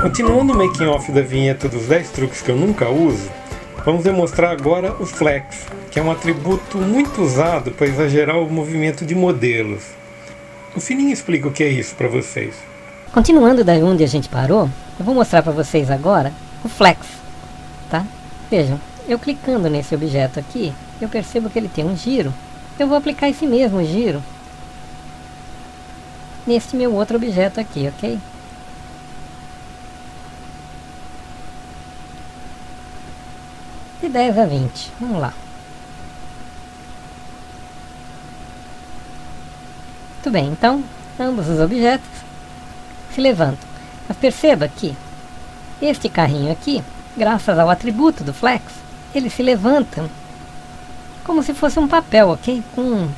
Continuando o making off da vinheta dos 10 truques que eu nunca uso, vamos demonstrar agora o flex, que é um atributo muito usado para exagerar o movimento de modelos. O Fininho explica o que é isso para vocês. Continuando da onde a gente parou, eu vou mostrar para vocês agora o flex, tá? Vejam, eu clicando nesse objeto aqui, eu percebo que ele tem um giro. Eu vou aplicar esse mesmo giro nesse meu outro objeto aqui, ok? De 10 a 20, vamos lá. Muito bem, então ambos os objetos se levantam. Mas perceba que este carrinho aqui, graças ao atributo do flex, ele se levanta como se fosse um papel, ok? Com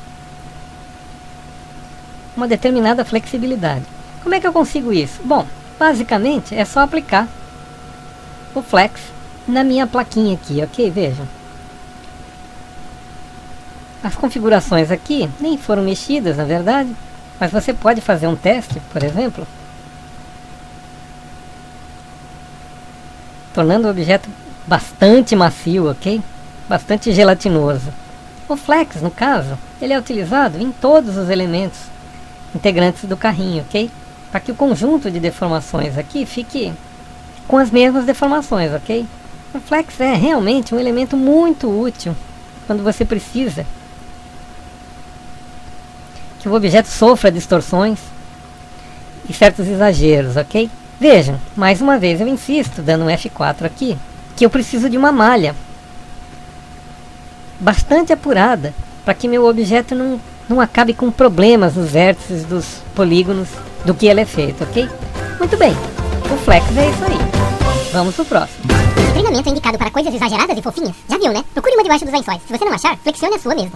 uma determinada flexibilidade. Como é que eu consigo isso? Bom, basicamente é só aplicar o flex na minha plaquinha aqui, ok? Vejam. As configurações aqui nem foram mexidas, na verdade, mas você pode fazer um teste, por exemplo, tornando o objeto bastante macio, ok? Bastante gelatinoso. O flex, no caso, ele é utilizado em todos os elementos integrantes do carrinho, ok? Para que o conjunto de deformações aqui fique com as mesmas deformações, ok? O flex é realmente um elemento muito útil quando você precisa que o objeto sofra distorções e certos exageros, ok? Vejam, mais uma vez eu insisto, dando um F4 aqui, que eu preciso de uma malha bastante apurada para que meu objeto não, não acabe com problemas nos vértices dos polígonos do que ele é feito, ok? Muito bem, o flex é isso aí. Vamos pro próximo. Esse treinamento é indicado para coisas exageradas e fofinhas. Já viu, né? Procure uma debaixo dos lençóis. Se você não achar, flexione a sua mesmo.